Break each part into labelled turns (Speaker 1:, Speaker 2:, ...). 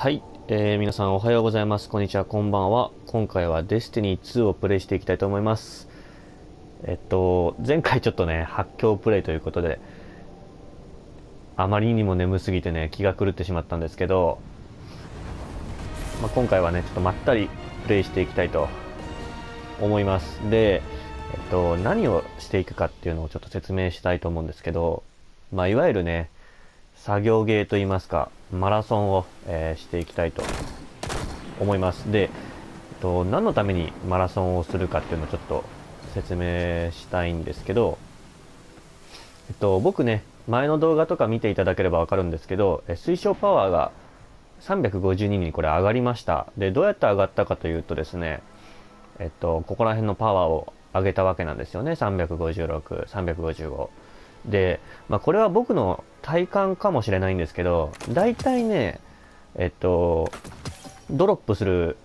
Speaker 1: はい、えー、皆さんおはようございます。こんにちは、こんばんは。今回はデスティニー2をプレイしていきたいと思います。えっと、前回ちょっとね、発狂プレイということで、あまりにも眠すぎてね、気が狂ってしまったんですけど、まあ、今回はね、ちょっとまったりプレイしていきたいと思います。で、えっと、何をしていくかっていうのをちょっと説明したいと思うんですけど、まあ、いわゆるね、作業芸といいますか、マラソンを、えー、していきたいと思います。で、えっと、何のためにマラソンをするかっていうのをちょっと説明したいんですけど、えっと、僕ね、前の動画とか見ていただければわかるんですけど、え推奨パワーが352にこれ上がりました。で、どうやって上がったかというとですね、えっと、ここら辺のパワーを上げたわけなんですよね。356、355。で、まあ、これは僕の体感かもしれないんですけど、大体ね、えっと、ドロップする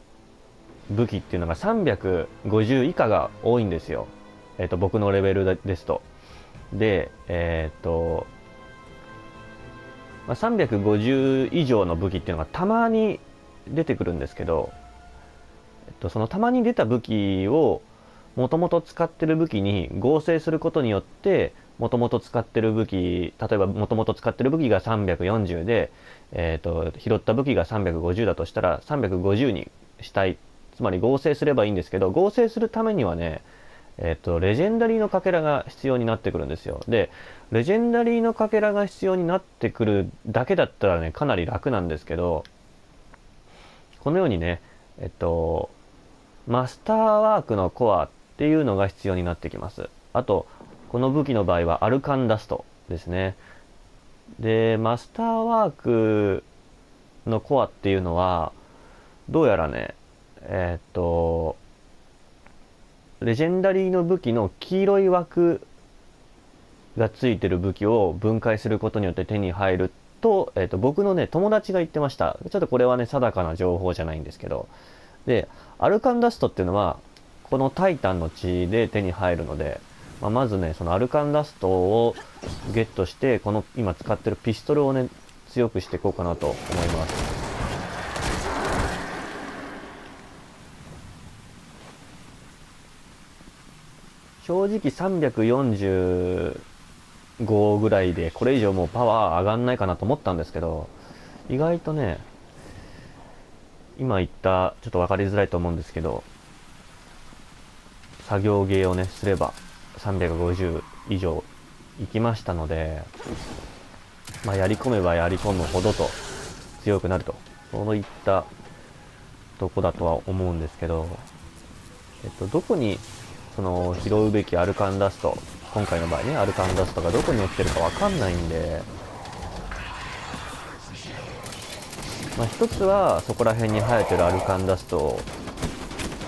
Speaker 1: 武器っていうのが350以下が多いんですよ。えっと、僕のレベルですと。で、えー、っと、まあ、350以上の武器っていうのがたまに出てくるんですけど、えっと、そのたまに出た武器をもともと使ってる武器に合成することによってもともと使ってる武器、例えばもともと使ってる武器が340で、えっ、ー、と、拾った武器が350だとしたら、350にしたい。つまり合成すればいいんですけど、合成するためにはね、えっ、ー、と、レジェンダリーのかけらが必要になってくるんですよ。で、レジェンダリーのかけらが必要になってくるだけだったらね、かなり楽なんですけど、このようにね、えっと、マスターワークのコアっていうのが必要になってきます。あと、この武器の場合はアルカンダストですね。で、マスターワークのコアっていうのは、どうやらね、えー、っと、レジェンダリーの武器の黄色い枠がついてる武器を分解することによって手に入ると、えっ、と、僕のね、友達が言ってました。ちょっとこれはね、定かな情報じゃないんですけど。で、アルカンダストっていうのは、このタイタンの血で手に入るので、まあ、まずね、そのアルカンダストをゲットして、この今使ってるピストルをね、強くしていこうかなと思います。正直345ぐらいでこれ以上もうパワー上がんないかなと思ったんですけど、意外とね、今言った、ちょっと分かりづらいと思うんですけど、作業芸をね、すれば350以上行きましたので、まあ、やり込めばやり込むほどと強くなると、そういったとこだとは思うんですけど、えっと、どこにその拾うべきアルカンダスト、今回の場合ね、アルカンダストがどこに落ちてるかわかんないんで、まあ、一つはそこら辺に生えてるアルカンダストを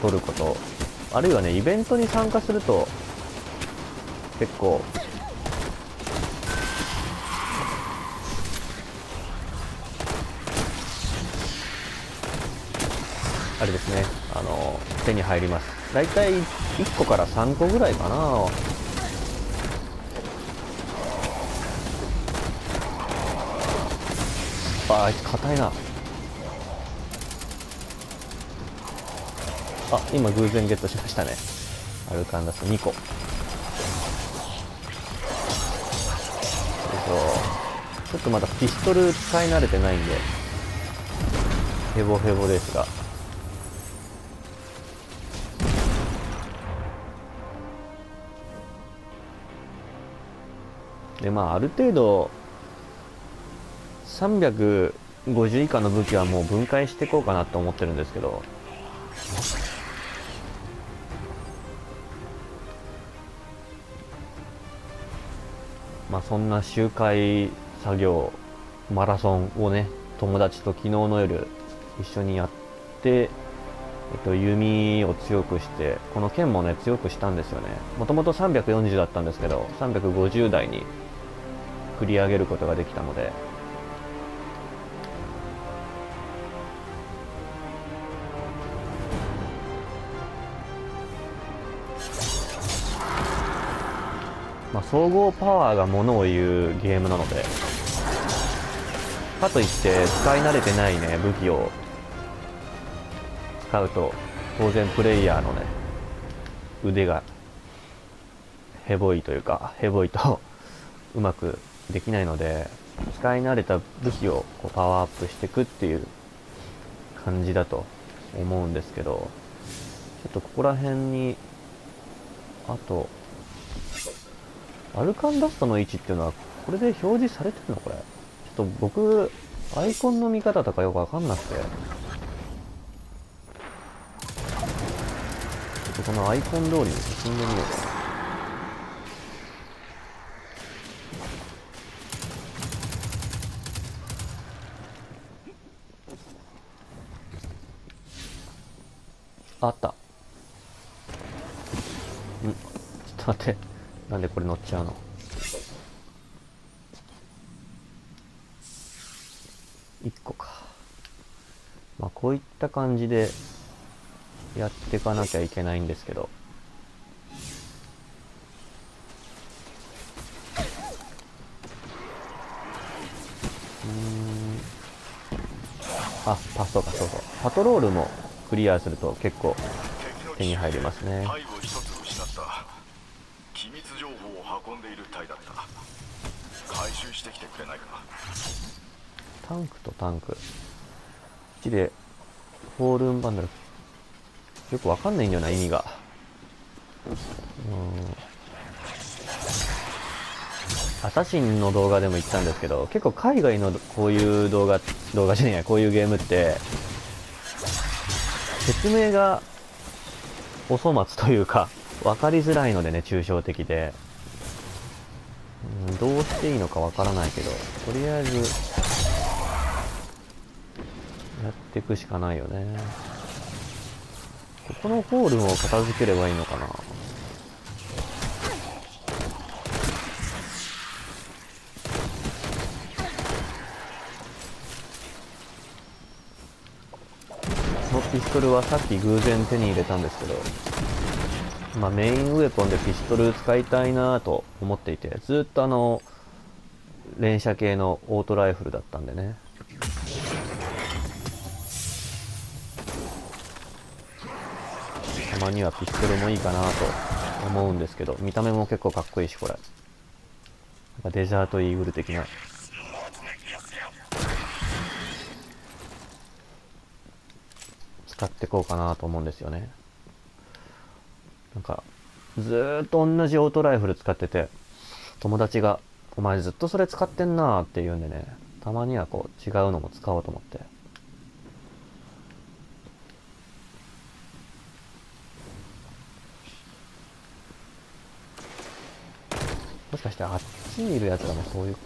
Speaker 1: 取ること、あるいはね、イベントに参加すると結構。あれですね。あの手に入ります。だいたい1個から3個ぐらいかな。ああいつ硬いな。あ今偶然ゲットしましたね。アルカンダス2個。ちょっとまだピストル使い慣れてないんで、ヘボヘボですが。で、まあ、ある程度、350以下の武器はもう分解していこうかなと思ってるんですけど、まあ、そんな周回作業マラソンをね友達と昨日の夜一緒にやって、えっと、弓を強くしてこの剣もね強くしたんですよね。もともと340だったんですけど350台に繰り上げることができたのでまあ、総合パワーがものを言うゲームなのでかといって使い慣れてないね武器を使うと当然プレイヤーのね腕がヘボいというかヘボいとうまくできないので使い慣れた武器をこうパワーアップしていくっていう感じだと思うんですけどちょっとここら辺にあとアルカンダストの位置っていうのはこれで表示されてるのこれ？ちょっと僕アイコンの見方とかよくわかんなくて。ちょっとこのアイコン通りに進んでみようか。なあった。ん。ちょっと待って。なんでこれ乗っちゃうの？1個か。まあこういった感じでやっていかなきゃいけないんですけど。うん。あパそうかそうそう。パトロールもクリアすると結構手に入りますね。タンクとタンク。こっちでフォールンバンドルよくわかんないんだよな意味が。うん。アサシンの動画でも言ったんですけど結構海外のこういう動画動画じゃねえやこういうゲームって説明がお粗末というか分かりづらいのでね抽象的で。うんどうしていいのかわからないけどとりあえずっていくしかないよね。ここのホールを片付ければいいのかな。このピストルはさっき偶然手に入れたんですけどまあ、メインウェポンでピストル使いたいなと思っていてずっとあの連射系のオートライフルだったんでね。まにはピストルもいいかなと思うんですけど見た目も結構かっこいいしこれ。なんかデザートイーグル的な。使ってこうかなと思うんですよね。なんかずっと同じオートライフル使ってて友達が「お前ずっとそれ使ってんな」って言うんでねたまにはこう違うのも使おうと思って。もしかしてあっちにいるやつらもそういう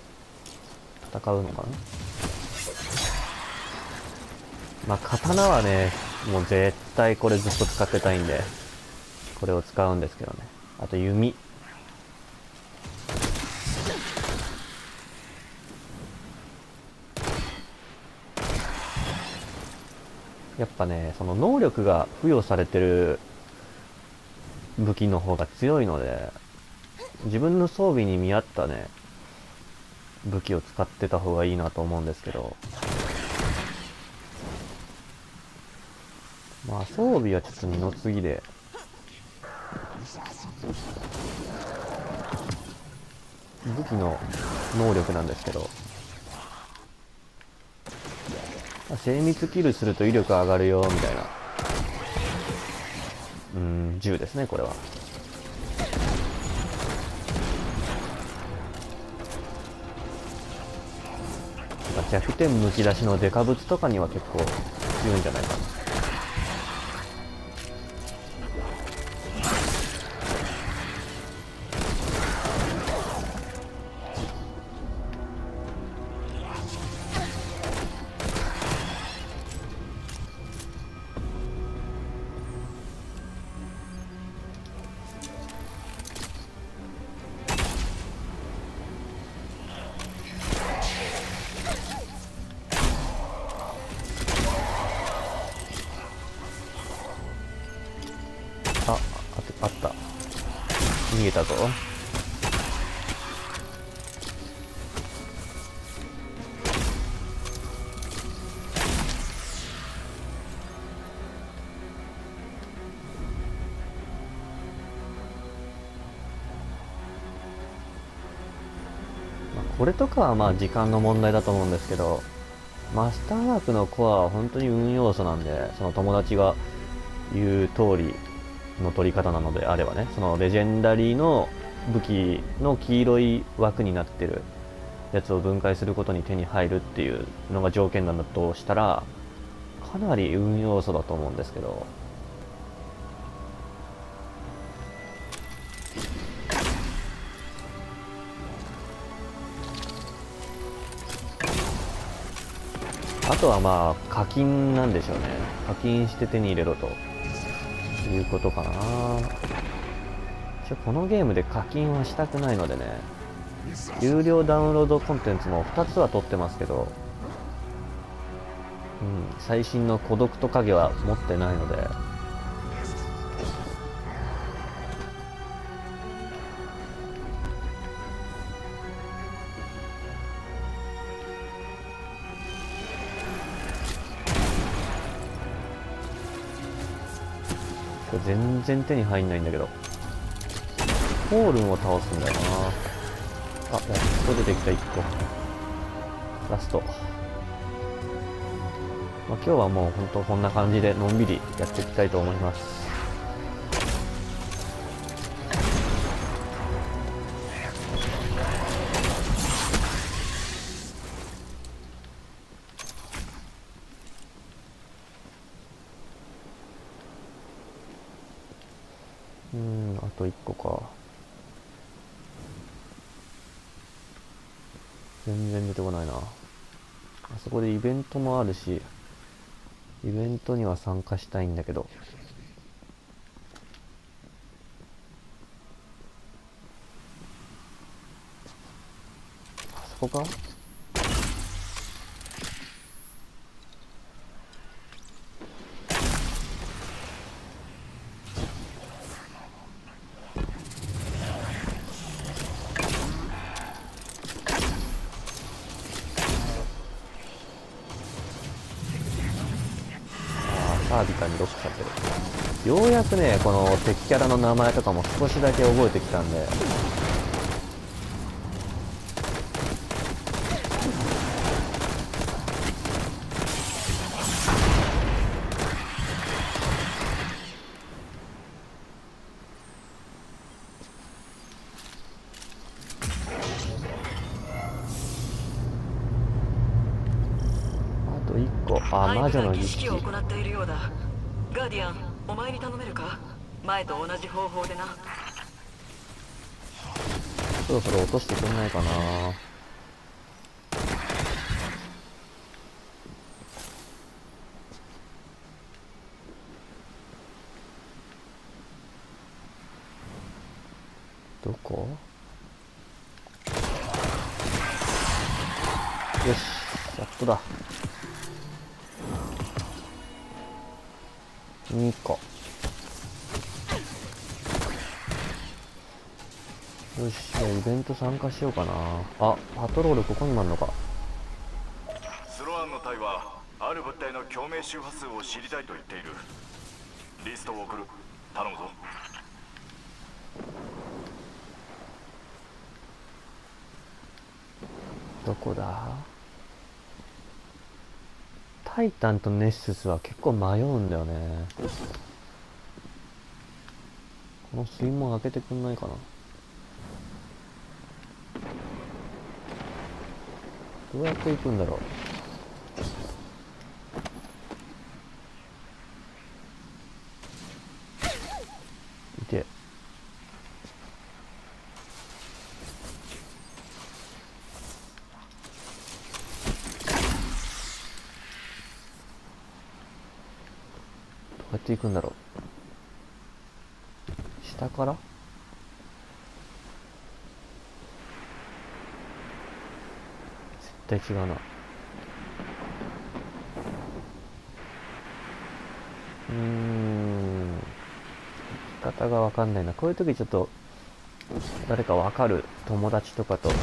Speaker 1: 戦うのかな？まあ刀はねもう絶対これずっと使ってたいんでこれを使うんですけどね。あと弓。やっぱねその能力が付与されてる武器の方が強いので自分の装備に見合ったね。武器を使ってた方がいいなと思うんですけど。まあ装備はちょっと二の次で。武器の能力なんですけど。精密キルすると威力上がるよみたいな。うん銃ですねこれは。弱点むき出しのデカブツとかには結構強いんじゃないかな。げたぞ。これとかはまあ時間の問題だと思うんですけど、マスターワークのコアは本当に運要素なんで、その友達が言う通り、の取り方なのであればねそのレジェンダリーの武器の黄色い枠になってるやつを分解することに手に入るっていうのが条件なんだとしたらかなり運要素だと思うんですけど。あとはまあ課金なんでしょうね。課金して手に入れろと。いうことかな。このゲームで課金はしたくないのでね。有料ダウンロードコンテンツも2つは取ってますけど、うん、最新の孤独と影は持ってないので。全然手に入んないんだけど。ホールンを倒すんだよな。あやっと出てきた1個。ラスト、まあ、今日はもうほんとこんな感じでのんびりやっていきたいと思います。こでイベントもあるしイベントには参加したいんだけど。あそこか？キャラの名前とかも少しだけ覚えてきたんであ魔女の儀式を行っているようだガーディアンお前に頼めるか前と同じ方法でなそろそろ落としてくんないかな。どこ？よしやっとだ。2個。よしじゃあイベント参加しようかな。あパトロールここにもあるのか。
Speaker 2: スロアンの隊はある物体の共鳴周波数を知りたいと言っている。リストを送る。頼むぞ。
Speaker 1: どこだ？タイタンとネッシスは結構迷うんだよね。この水門開けてくんないかな？どうやって行くんだろう。いて。うやって行くんだろう。下から絶対違うな。うん。仕方がわかんないな。こういう時ちょっと誰かわかる友達とかとやっ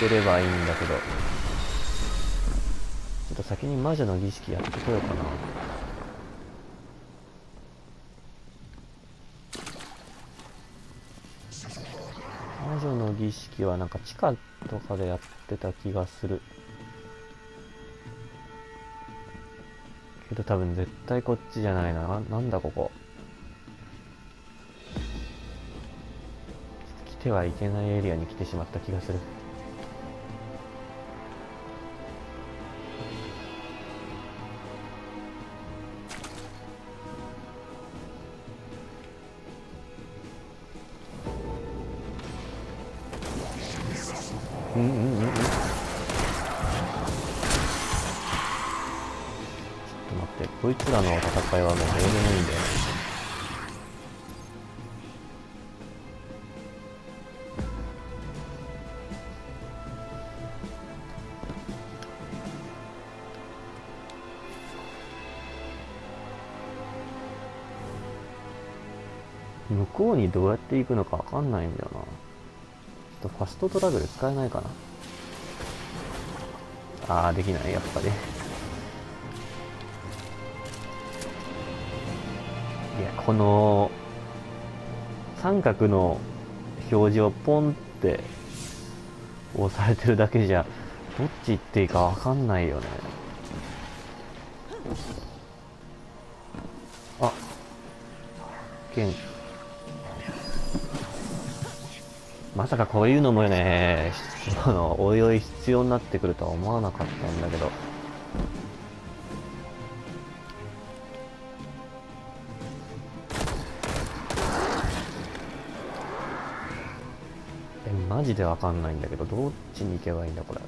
Speaker 1: てればいいんだけど。ちょっと先に魔女の儀式やってこようかな。魔女の儀式はなんか地下とかでやってた気がする。けど多分絶対こっちじゃないな。ななんだここ。来てはいけないエリアに来てしまった気がする。うんうんうん。うんちょっと待ってこいつらの戦いはもうどうでもいいんだよ。向こうにどうやって行くのかわかんないんだよな。とファストトラベル使えないかな。あーできないやっぱり。いやこの三角の表示をポンって押されてるだけじゃどっち行っていいかわかんないよね。あ剣。まさかこういうのもね、あの、おいおい必要になってくるとは思わなかったんだけど。え、マジでわかんないんだけど、どっちに行けばいいんだ、これ。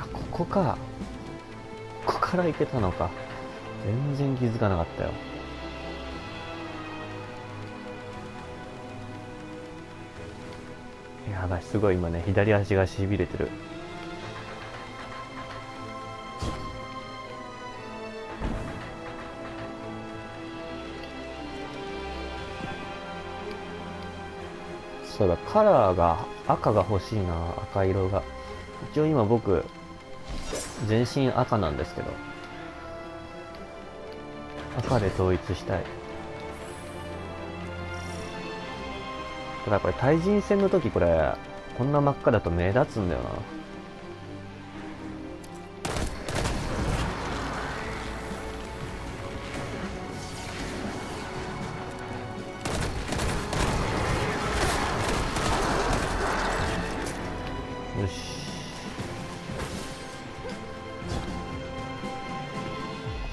Speaker 1: あ、ここか。ここから行けたのか。全然気づかなかったよ。やばい、すごい今ね、左足がしびれてる。そうだ、カラーが、赤が欲しいな、赤色が。一応今僕、全身赤なんですけど。赤で統一したい。ただこれ対人戦の時これ、こんな真っ赤だと目立つんだよな。よし。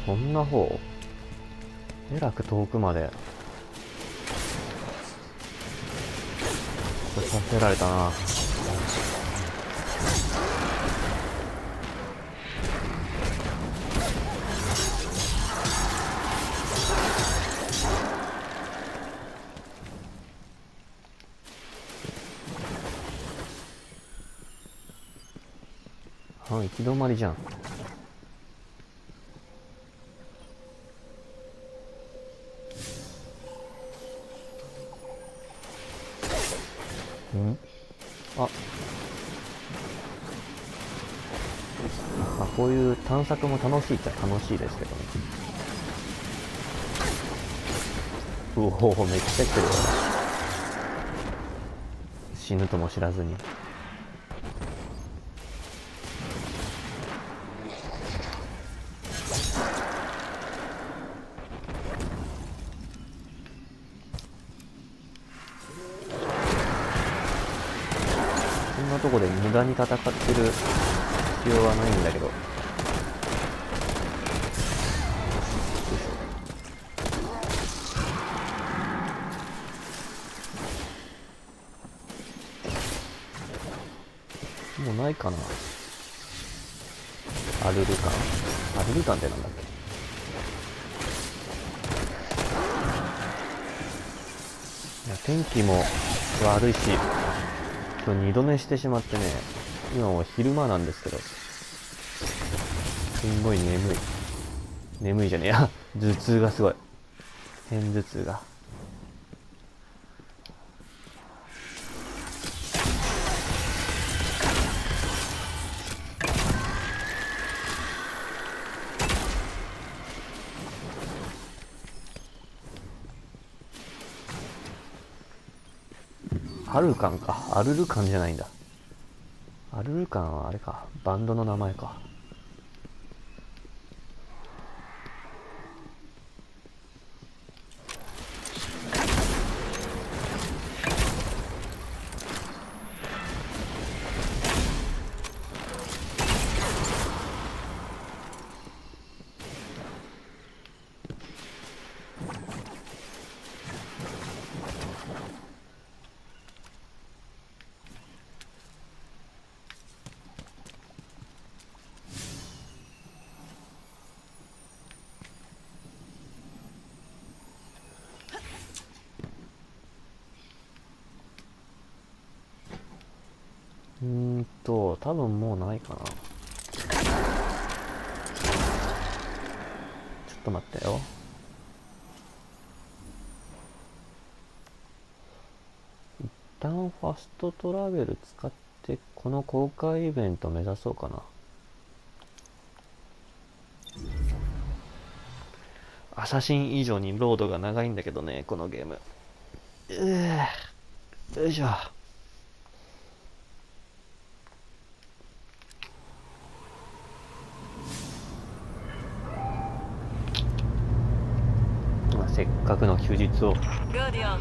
Speaker 1: こんな方えらく遠くまで来させられたな。あ行き止まりじゃん。探索も楽しいっちゃ楽しいですけどね。うおおめっちゃ来てる死ぬとも知らずにこんなとこで無駄に戦ってる必要はないんだけどよいしょもうないかな。アルルカン。アルルカンってなんだっけ？いや天気も悪いし今日二度寝してしまってね今もう昼間なんですけどすんごい眠い。眠いじゃねえ。や頭痛がすごい。片頭痛が。ハルカンか。アルルカンじゃないんだ。アルルカンはあれか。バンドの名前か。うー多分もうないかな。ちょっと待ってよ。一旦ファストトラベル使って、この公開イベント目指そうかな。アサシン以上にロードが長いんだけどね、このゲーム。うぅよいしょ。まあせっかくの休日を。
Speaker 3: ガーディアン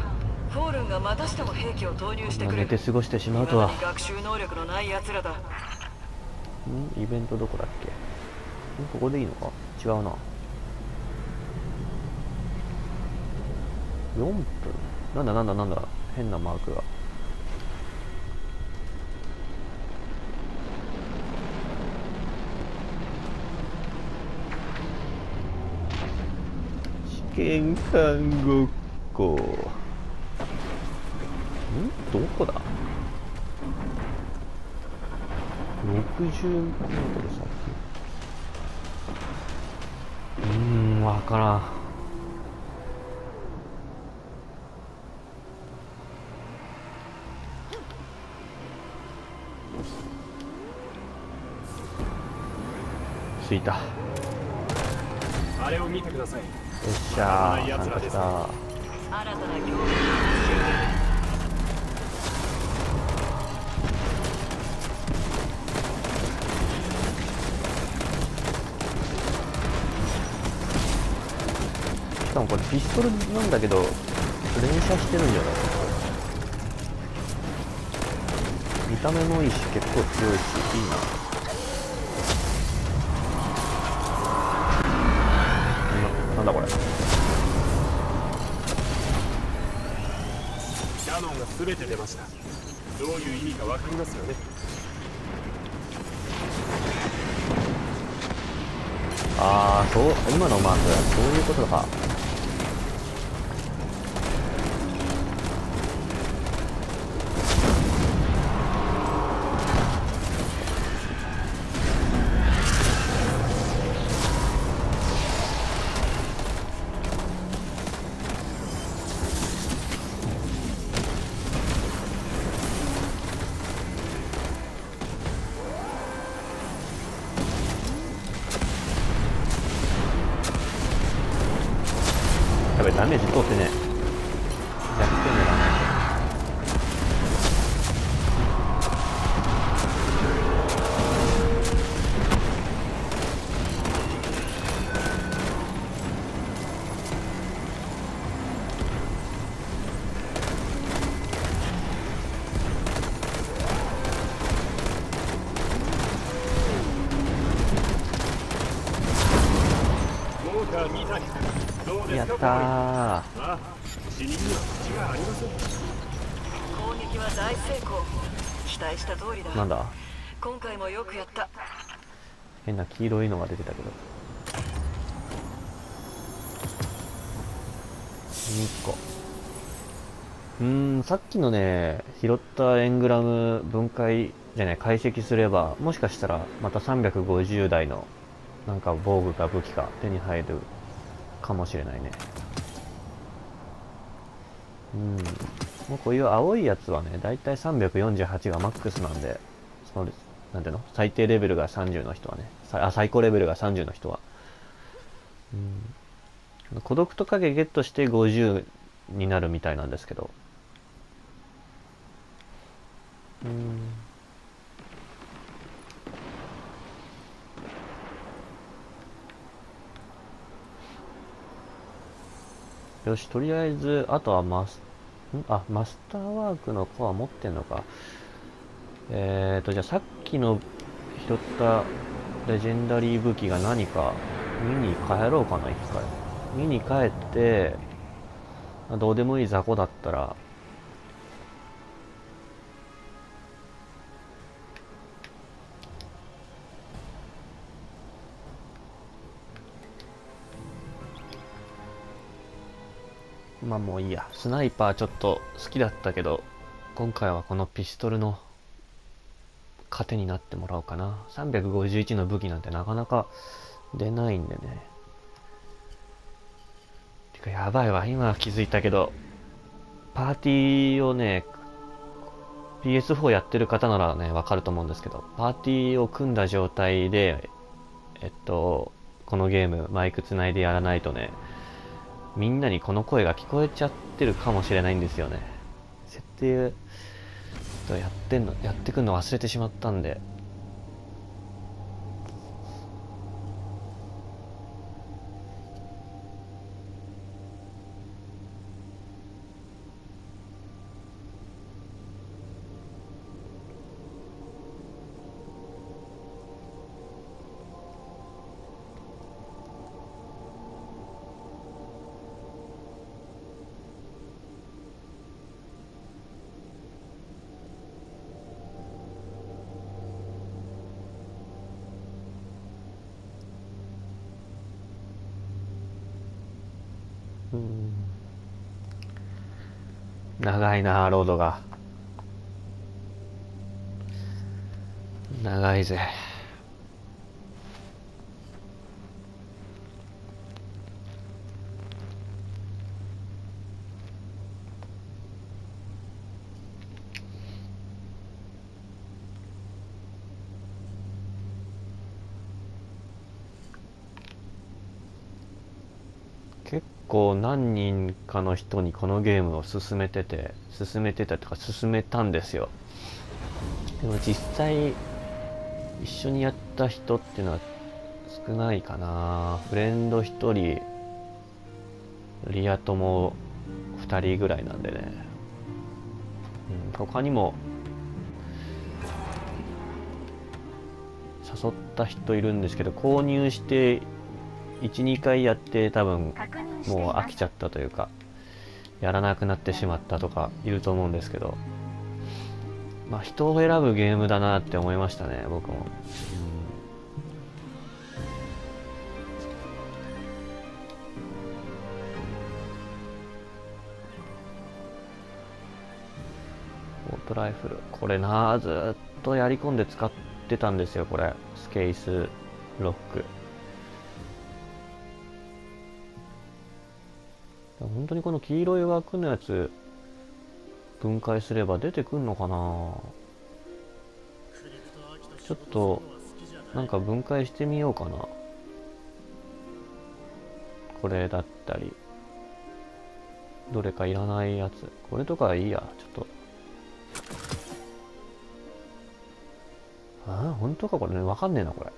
Speaker 3: フォールンがまたしても兵器を投入してく
Speaker 1: 寝
Speaker 3: る
Speaker 1: て過ごしてしまうとは。
Speaker 3: 学習能力のない奴らだ。
Speaker 1: ん？イベントどこだっけ？ん？ここでいいのか？違うな。4分？なんだなんだなんだ。変なマークが試験看ごっこ。ん？どこだ？60メートル先？うんわからん。着いた
Speaker 4: あれを見てください。
Speaker 1: っしゃー。参加した
Speaker 3: 新たな競技
Speaker 1: しかもこれピストルなんだけど連射してるんじゃない？見た目もいいし結構強いしいいなななんだこれ。
Speaker 4: キャノンが全て出ました。どういう意味かわかりますよね。
Speaker 1: ああそう今のマークそういうことか
Speaker 4: た。
Speaker 1: ー
Speaker 4: ああ死人には口がありません
Speaker 3: 攻撃は大成功。期待した通りだ。
Speaker 1: なんだ？
Speaker 3: 今回もよくやった。
Speaker 1: 変な黄色いのが出てたけど。2個。うーんさっきのね拾ったエングラム分解じゃない解析すればもしかしたらまた350台のなんか防具か武器か手に入るかもしれないねうん。もうこういう青いやつはねだいたい348がマックスなんでそのなんていうの？最低レベルが30の人はねさあ最高レベルが30の人は。うん。孤独と影ゲットして50になるみたいなんですけど。うん。よし、とりあえず、あとはマス、あ、マスターワークのコア持ってんのか。えーと、じゃあさっきの拾ったレジェンダリー武器が何か見に帰ろうかな、一回。見に帰って、どうでもいい雑魚だったら、まあもういいや。スナイパーちょっと好きだったけど、今回はこのピストルの糧になってもらおうかな。351の武器なんてなかなか出ないんでね。てかやばいわ。今気づいたけど、パーティーをね、PS4 やってる方ならね、わかると思うんですけど、パーティーを組んだ状態で、えっと、このゲーム、マイクつないでやらないとね、みんなにこの声が聞こえちゃってるかもしれないんですよね。設定、やってんの、やってくんの忘れてしまったんで。長いな、ロードが。長いぜ。結構何人かの人にこのゲームを勧めてて勧めてたとか勧めたんですよ。でも実際一緒にやった人っていうのは少ないかな。フレンド1人リア友2人ぐらいなんでね、うん、他にも誘った人いるんですけど購入して12回やって多分もう飽きちゃったというかやらなくなってしまったとかいると思うんですけどまあ人を選ぶゲームだなって思いましたね僕も、うん、オートライフルこれなずっとやり込んで使ってたんですよこれ。スケースロック。本当にこの黄色い枠のやつ分解すれば出てくんのかな？ちょっとなんか分解してみようかな。これだったり。どれかいらないやつ。これとかいいや。ちょっと。ああ本当かこれね。わかんねえなこれ。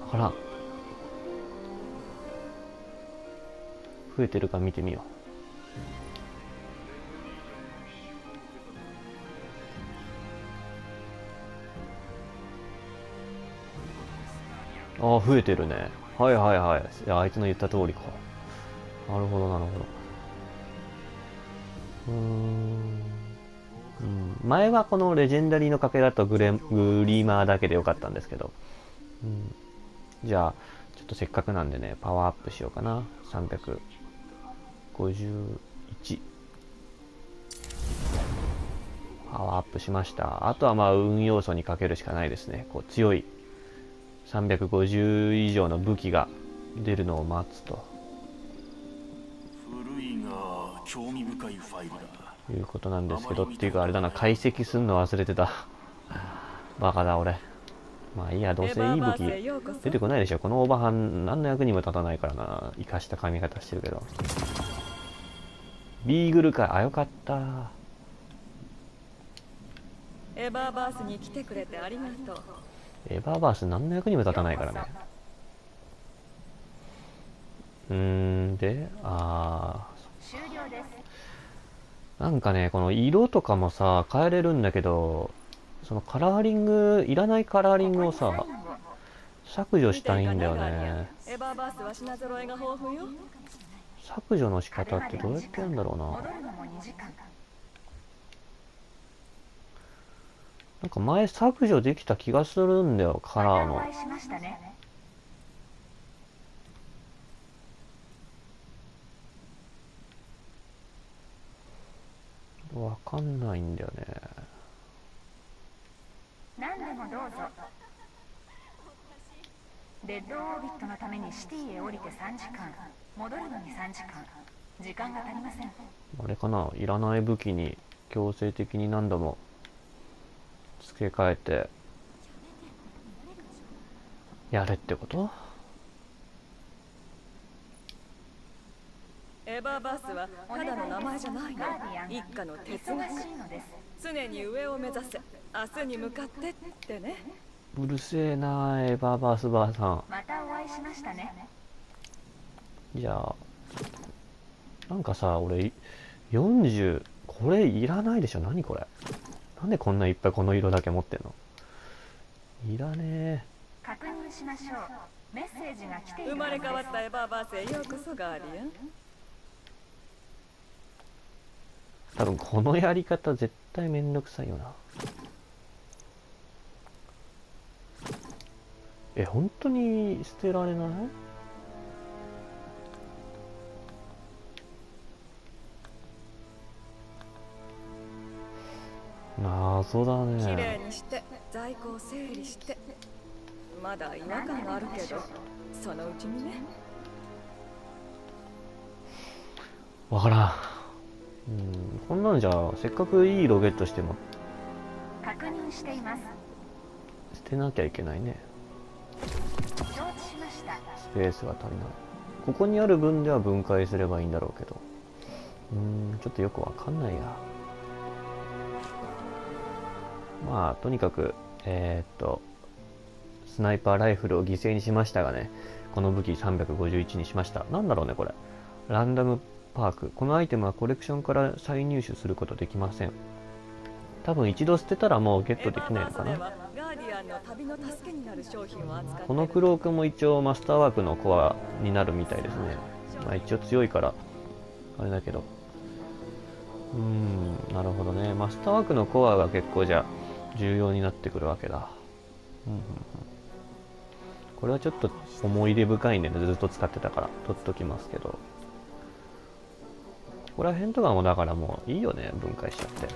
Speaker 1: わからん。増えてるか見てみよう。ああ増えてるね。はいはいはい。いやあいつの言った通りか。なるほどなるほど。うん。うん。前はこのレジェンダリーの賭けだとグレグリーマーだけでよかったんですけど、うん、じゃあちょっとせっかくなんでねパワーアップしようかな。300 51パワーアップしました。あとはまあ運要素にかけるしかないですね。こう強い。350以上の武器が出るのを待つと。
Speaker 5: 古いが興味深いファイルだ。
Speaker 1: いうことなんですけどっていうかあれだな。解析すんの忘れてた。バカだ俺。まあいいやどうせいい武器出てこないでしょ。このオーバーハン何の役にも立たないからな。生かした髪型してるけどビーグルかあよかった。
Speaker 3: エバーバースに来てくれてありがとう。
Speaker 1: エバーバース何の役にも立たないからね。うーんであ
Speaker 6: 終了です
Speaker 1: ーなんかねこの色とかもさ変えれるんだけどそのカラーリングいらないカラーリングをさ削除したいんだよね。
Speaker 3: エバーバースは品揃えが豊富よ
Speaker 1: 削除の仕方ってどうやってやるんだろうな。
Speaker 6: 戻るのも2時間
Speaker 1: なんか前削除できた気がするんだよカラーの。わかんないんだよね。
Speaker 6: 何でもどうぞ。レッドオービットのためにシティへ降りて3時間戻るのに3時間。時間が足りません。
Speaker 1: あれかな？いらない武器に強制的に何度も付け替えてやれってこと？
Speaker 3: エバーバースはただの名前じゃないの。一家の哲
Speaker 6: 忙
Speaker 3: 学
Speaker 6: しいのです。
Speaker 3: 常に上を目指せ。明日に向かってってね。
Speaker 1: うるせえなエバーバースバーさん。
Speaker 6: またお会いしましたね
Speaker 1: じゃあなんかさ俺40これいらないでしょ？何これ？なんでこんないっぱいこの色だけ持ってんの？いらね
Speaker 6: 確認しましょう。メッセージが来ている
Speaker 3: 生まれ変わったエバーバースへようこそガーディアン
Speaker 1: え多分このやり方絶対めんどくさいよな。え本当に捨てられない？謎だ
Speaker 3: 綺麗
Speaker 1: ね
Speaker 3: にして在庫を整理して。まだ違和感があるけどそのうちにね。
Speaker 1: わからん。うんこんなんじゃせっかくいいロケットしても。
Speaker 6: 確認しています。
Speaker 1: 捨てなきゃいけないね。
Speaker 6: 承知しました。
Speaker 1: スペースが足りない。ここにある分では分解すればいいんだろうけど。うーんちょっとよくわかんないやまあとにかくえーっとスナイパーライフルを犠牲にしましたがねこの武器351にしましたなんだろうねこれランダムパークこのアイテムはコレクションから再入手することできません多分一度捨てたらもうゲットできないのかな
Speaker 3: エバーバースではガーディアンの旅の助けになる商品を扱ってる
Speaker 1: このクロークも一応マスターワークのコアになるみたいですね。まあ一応強いから、あれだけど。うーん、なるほどね。マスターワークのコアが結構じゃあ重要になってくるわけだ。うんうんうん、これはちょっと思い出深いんでね、ずっと使ってたから取っときますけど。ここら辺とかもだからもういいよね、分解しちゃって。こ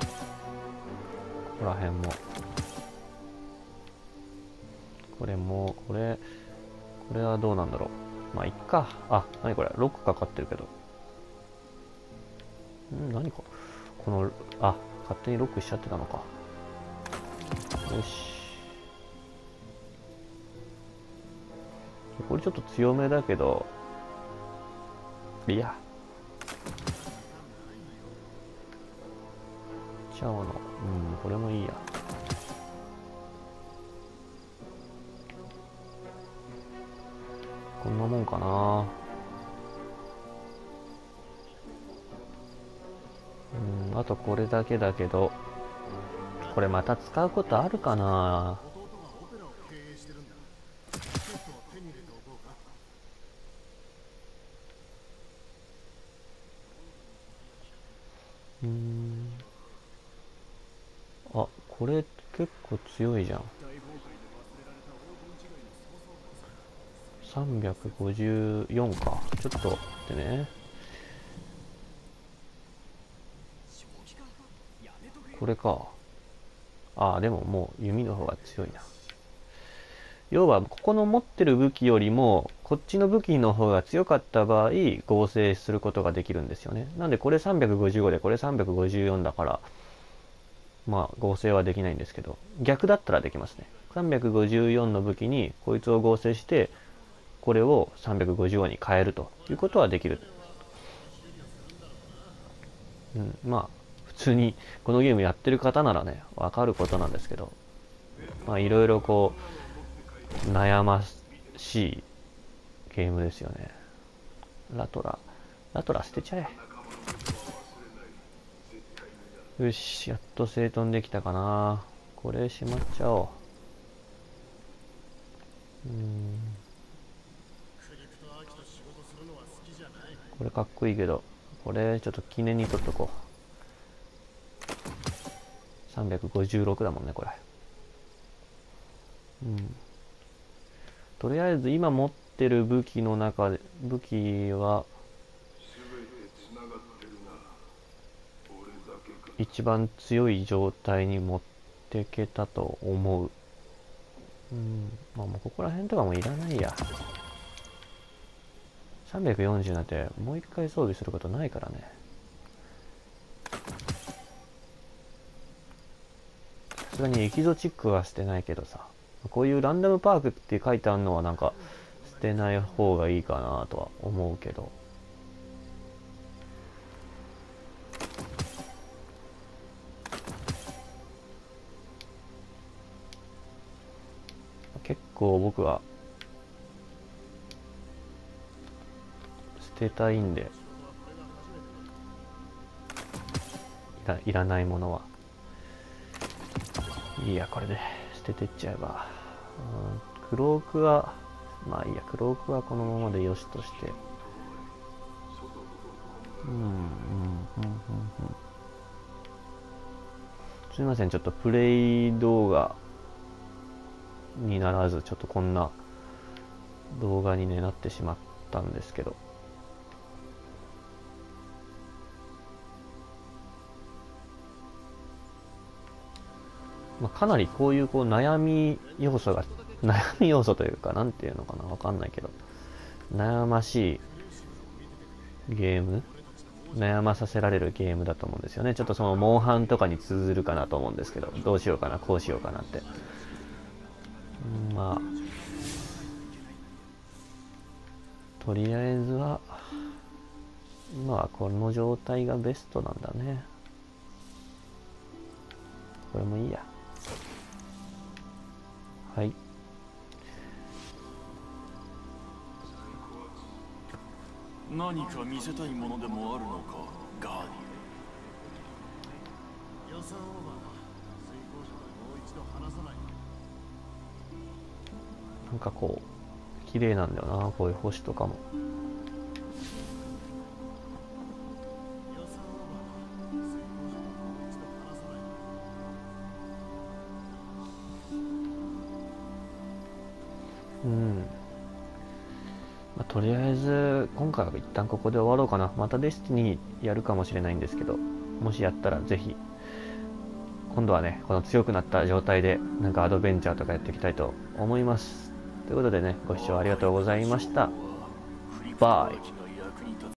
Speaker 1: こら辺も。これも、これ、これはどうなんだろう。まあ、いっか。あ、なにこれ。ロックかかってるけど。ん何ここの、あ、勝手にロックしちゃってたのか。よし。これちょっと強めだけど、いや。チャオの、うん、これもいいや。こんなもんかなうんあとこれだけだけどこれまた使うことあるかな？うん。あこれ結構強いじゃん。354か。ちょっと待ってね。これか。ああでももう弓の方が強いな。要はここの持ってる武器よりもこっちの武器の方が強かった場合合成することができるんですよね。なんでこれ355でこれ354だからまあ合成はできないんですけど逆だったらできますね。354の武器にこいつを合成してこれを355に変えるということはできる、うん、まあ通にこのゲームやってる方ならね、わかることなんですけど、まあいろいろこう、悩ましいゲームですよね。ラトラ、ラトラ捨てちゃえ。よし、やっと整頓できたかな。これしまっちゃおう。うん。これかっこいいけど、これちょっと記念に取っとこう。356だもんね、これ。うん。とりあえず今持ってる武器の中で、武器は、一番強い状態に持ってけたと思う。うん。まあもうここら辺とかもいらないや。340なんてもう一回装備することないからね。すがにエキゾチックは捨てないけどさ。こういうランダムパークって書いてあるのはなんか捨てない方がいいかなとは思うけど。結構僕は捨てたいんでいらないものはいいやこれで捨ててっちゃえば。クロークはまあいいやクロークはこのままでよしとして。すみませんちょっとプレイ動画にならずちょっとこんな動画に、ね、なってしまったんですけど。まあ、かなりこういうこう悩み要素が 悩み要素というかなんていうのかなわかんないけど。悩ましいゲーム？悩まさせられるゲームだと思うんですよね。ちょっとそのモンハンとかに通ずるかなと思うんですけど。どうしようかなこうしようかなって。まあとりあえずは今はこの状態がベストなんだね。これもいいや。はい。
Speaker 5: 何か見せたいものでもあるのかガーデ
Speaker 1: なんかこう綺麗なんだよなこういう星とかもとりあえず今回は一旦ここで終わろうかな。またデスティニーやるかもしれないんですけど。もしやったらぜひ今度はね、この強くなった状態でなんかアドベンチャーとかやっていきたいと思います。ということでねご視聴ありがとうございました。バイ。